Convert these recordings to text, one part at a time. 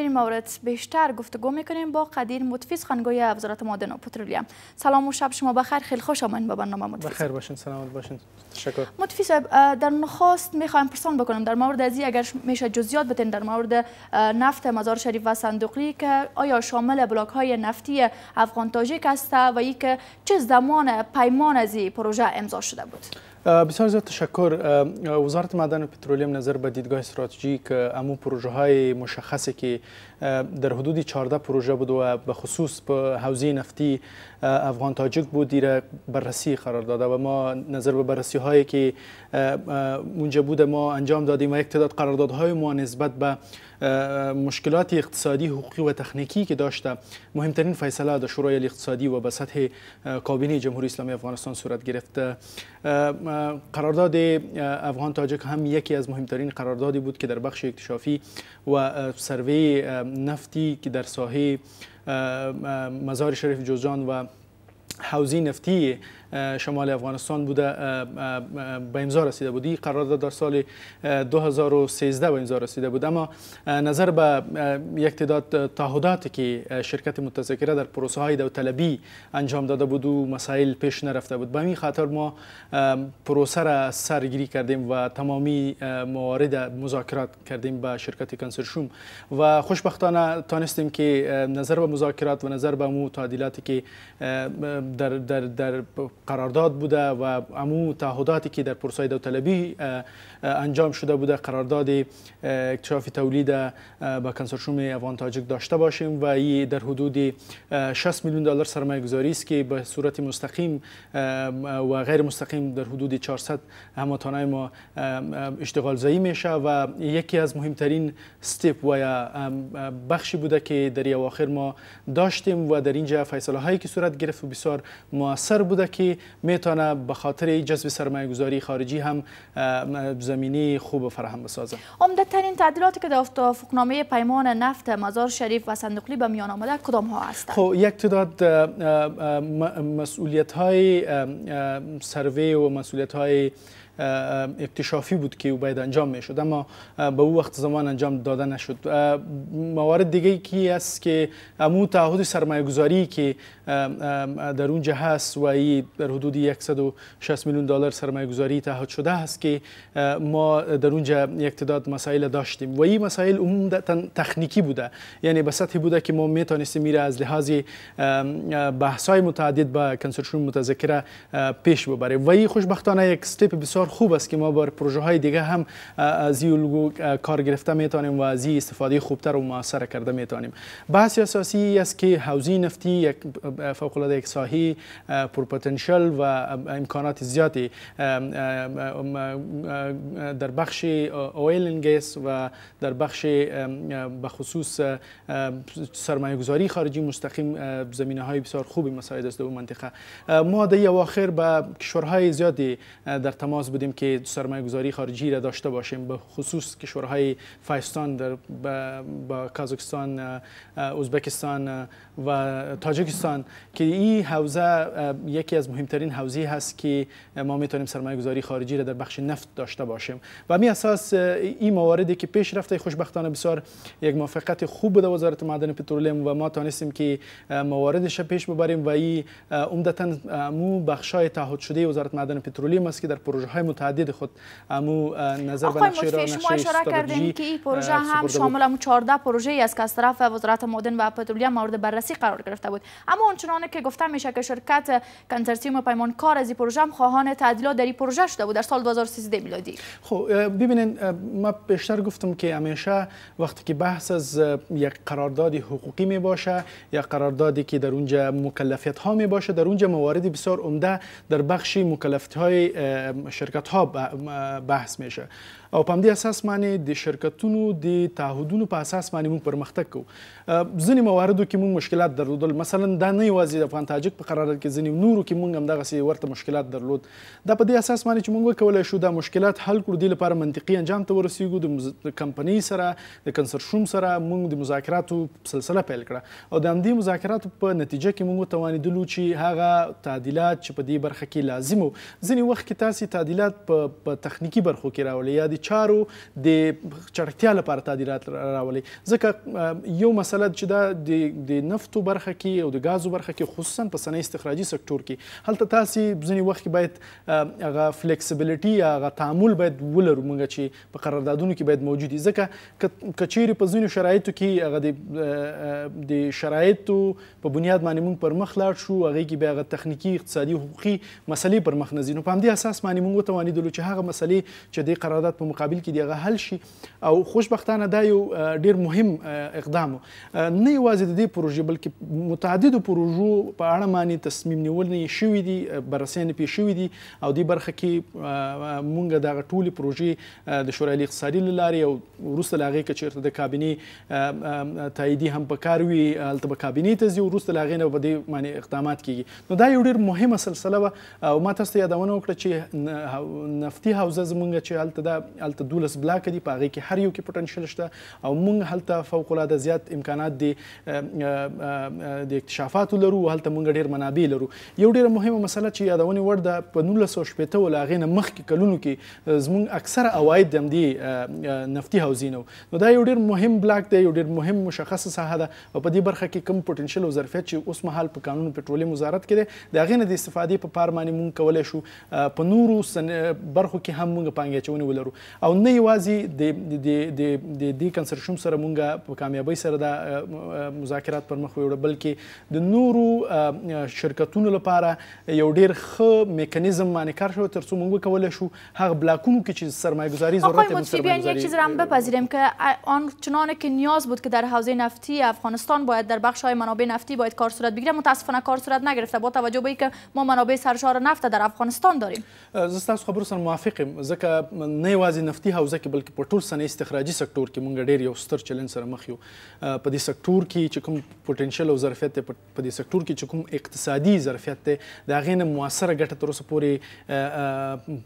در این مورد بیشتر گفتگو می‌کنیم با قدیر متفیز خانگوی وزارت معدن و پترولیم سلام و شب شما بخیر. خیلی خوش آمدید به برنامه متفیز. بخیر باشین سلامت باشین. تشکر متفیز در نخست می‌خوایم پرسان بکنم در مورد ازی اگر میشه جزئیات بتین در مورد نفت مزار شریف و صندوقلی که آیا شامل بلاک های نفتی افغان تاجیک است و ای که چه زمان پیمان از پروژه امضا شده بود؟ بسیار زیاد تشکر وزارت معدن و پترولیم نظر به دیدگاه استراتژیک امو پروژه های مشخصی که در حدود 14 پروژه بود و به خصوص به حوزه نفتی افغان تاجیک بود دیر بررسی قرار داده و ما نظر به بررسی هایی که اونجا بوده ما انجام دادیم و یک تعداد قراردادهای ما نسبت به مشکلات اقتصادی حقوقی و تکنیکی که داشته. مهمترین فیصله در شورای اقتصادی و به سطح کابینه جمهوری اسلامی افغانستان صورت گرفته. قرارداد افغان تاجک هم یکی از مهمترین قراردادی بود که در بخش اکتشافی و سروی نفتی که در ساحه مزار شریف جوزجان و حوزی نفتی شمال افغانستان بوده به امضا رسیده بود. قرارداد در سال 2013 به امضا رسیده بود. اما نظر به یک تعداد تعهداتی که شرکت متذکره در پروسه های داوطلبی انجام داده بود و مسائل پیش نرفته بود. به این خاطر ما پروسه را سرگیری کردیم و تمامی موارد مذاکرات کردیم با شرکت کنسرشوم و خوشبختانه تانستیم که نظر به مذاکرات و نظر به مو تعدیلاتی که در در در قرارداد بوده و امو تعهداتی که در پروسه داوطلبی انجام شده بوده قرارداد اکتشاف تولید با کنسورشیوم افغان تاجیک داشته باشیم و این در حدود 60 میلیون دلار سرمایه گذاری است که به صورت مستقیم و غیر مستقیم در حدود 400 هموطنای ما اشتغال زایی میشه و یکی از مهمترین استپ و یا بخشی بوده که در اواخر ما داشتیم و در اینجا فیصله هایی که صورت گرفت و بسیار موثر بوده که می‌تونه به خاطر جذب سرمایه گذاری خارجی هم زمینی خوب فراهم بسازه. عمده ترین تعدیلاتی که در توافقنامه پیمان نفت مزار شریف و صندوقلی به میان آمده کدام ها هستند؟ خب یک تعداد مسئولیت های سروی و مسئولیت های اکتشافی بود که او باید انجام می‌شد. اما به او وقت زمان انجام داده نشد. موارد دیگه کی است که امو تعهد سرمایه گذاری که در اونجا هست و ای در حدود 160 میلیون دلار سرمایه گذاری تعهد شده است که ما در اونجا یک تعداد مسائل داشتیم. و این مسائل عموما تکنیکی بوده. یعنی به سطحی بوده که ما می‌تونستیم میره از لحاظ بحث های متعدد با کنسرشون متذکره پیش ببریم و این خوشبختانه یک استپ بسیار خوب است که ما بر پروژه های دیگه هم از این کار گرفته می‌تونیم و از این استفاده خوبتر و موثر کرده می‌تونیم بحث اساسی است که حوزه نفتی یک فوق العاده یک ساحه پرپتانسیل و امکانات زیادی در بخش اویل گیس و در بخش بخصوص سرمایه گذاری خارجی مستقیم زمینه های بسیار خوبی مساعد است در منطقه. ما در اواخر با کشورهای زیادی در تماس بودیم که سرمایه گذاری خارجی را داشته باشیم به خصوص کشورهای فایستان در با کازاکستان ازبکستان و تاجیکستان که این حوزه یکی از مهمترین حوزه هست که ما می‌تونیم سرمایه گذاری خارجی را در بخش نفت داشته باشیم. و می اساس این مواردی که پیش رفته خوشبختانه بسیار یک موافقت خوب بوده وزارت معدن پترولیم و ما تانستیم که مواردش پیش ببریم و این عمدتا مو بخشای تعهد شده وزارت معدن پترولیم است که در پروژه های متعدد خود امو نظر به نقشه را شما اشاره کردین که این پروژه هم شامل امو 14 پروژه است که از طرف وزارت معدن و پترولیم مورد بررسی قرار گرفته بود. اما اونچنانه که گفته میشه که شرکت کنسرسیوم پیمانکار از این پروژه هم خواهان تعدیلات در این پروژه شده بود. در سال 2013 میلادی. خب ببینین ما بیشتر گفتم که همیشه وقتی که بحث از یک قرارداد حقوقی می باشه یا قراردادی که در اونجا مکلفیت ها می باشه در اونجا موارد بسیار عمده در بخش مکلفیت های شرکت ها بحث میشه. او په همدې اساس باندې د شرکتونو د تعهدونو په اساس باندې موږ پرمختګ کوو. ځینې مواردو کې موږ مشکلات درلودل. مثلا دا نه یوازې د افغان تاجک په قرارداد کې ځینې نورو کې موږ هم دغسې ورته مشکلات درلود. دا په دې اساس باندې چې موږ وکولی شو دا مشکلات حل کړو دې لپاره منطقي انجام ته ورسیږو د کمپنۍ سره د کنسرشوم سره موږ د مذاکراتو سلسله پیل کړه. او د همدې مذاکراتو په نتیجه کې موږ وتوانېدلو چې هغه تعدیلات چې په دې برخه کې لازم وو. ځینې وخت کې تعدیلات تعدیلات په تخنیکی برخو کې راولي یا د چارو د چټکتیا لپاره تعدیلات راولي. ځکه یو مسله چې دا د نفتو برخه کې او د غازو برخه کې خصوصا په صنایع استخراجي سکتور کې. هلته تاسو ځینې وخت باید هغه flexibility هغه تعامل باید ولرو موږ چې په قراردادونو کې باید موجود وي. ځکه کچېری په ځینو شرایطو کې هغه د د شرایطو په بنیاد باندې موږ پر مخ لاړ شو هغه کې بیا هغه تخنیکی اقتصادي حقوقي مسلې پر مخ نځي نو په همدې اساس باندې موږ وتوانیدل چې هغه مسلې چې د قرارداد په مقابل کې دی هغه حل شي او خوشبختانه دا یو ډیر مهم اقدام نه یوازې د دې پروژې بلکې متعددو پروژو په اړه باندې تصمیم نیول نه شوې دي بررسي نه پی شوې دي او د برخه کې مونږ د ټولي پروژې د شورای اقتصادي لارې او وروسته لاغې کې چیرته د کابینه تاییدي هم په کار وي البته په کابینه ته ځي وروسته لاغې نه په دې باندې اقدامات کیږي نو دا یو ډیر مهمه سلسله او ما تاسو یادونه وکړه چې نفتي حوزه زمونږ چې هلته د هلته دولس بلاک دي. په هغې کې هر یو کې پټنشل شته. او مونږ هلته فوق العاده زیات امکانات دي د اکتشافاتو لرو هلته مونږ ډیر منابع لرو. یو ډیره مهمه مسله چې یادونه وړ ده په 1980 ول هغې نه مخکې کلونو کې زمونږ اکثره اواید د دې نفتي حوزې نو دا یو ډیر مهم بلاک دی یو ډیر مهم مشخصه ساحه ده. او په دې برخه کې کوم پټنشل او ظرفیت چې اوس مهال په قانون پټرولیم وزارت کې دی د هغې نه د استفادې په پار باندې مونږ کولی شو په نورو برخو کې هم مونږ پانګې اچونې ولرو او نه یوازې د دې کنسرشم سره مونږ په کامیابۍ سره د مذاکرات پر مخ وړو بلکې د نورو شرکتونو لپاره یو ډیر ښه میکانیزم باندې کار شو ترڅو مونږ کولی شو هغه بلاکونو کې چې سرمایه گذاری ضرورت آقای مطیبیان یک چیز را هم بپذیریم که آن چنانه که نیاز بود که در حوزه نفتی افغانستان باید در بخش های منابع نفتی باید کار صورت بگیره متاسفانه کار صورت نگرفته. با توجه به اینکه ما منابع سرشار نفت در افغانستان داریم. زه تاسو خبرو سره موافق یم ځکه نه یوازې نفتي حوزه کې بلکې په ټول صنعتي استخراجي سکتور کې مونږ ډېر یو ستر challenge سره مخ یو. په دې سکتور کې چې کوم پوتنشل او ظرفیت په دې سکتور کې چې کوم اقتصادي ظرفیت دی د هغې نه موثره ګټه تر اوسه پورې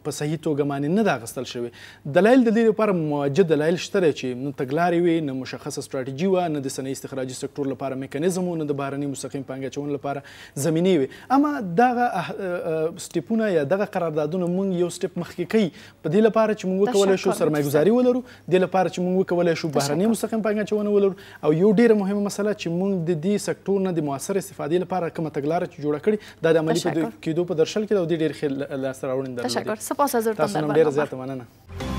په صحیح توګه باندې نه ده اخیستل شوې. دلایل د دې لپاره موجد دلایل شته چې نه تګلارې وي نه مشخصه ستراتیژي وه نه د صنعتي استخراجي سکتور لپاره میکانیزم و نه د بهرني مستقیم پانګه اچونې لپاره زمینې وي اما دغه step ونه یا دغه قراردادونه مونږ یو step مخکې کوي. په دې لپاره چې مونږ وکولای شو سرمایه گذاري ولرو د لپاره چې مونږ وکولای شو بهرني مستقیم پانګه اچونه ولرو او یو ډیره مهمه مسله چې مونږ د دې سکتور نه د موثر استفادې لپاره کومه تګلارې چې جوړه کړې دا د عملي کېدو په درشل کې د ډېر ښه لاسته راوړنې درلودې تشکر سپاس از تاسو نن ډیره زیاته مننه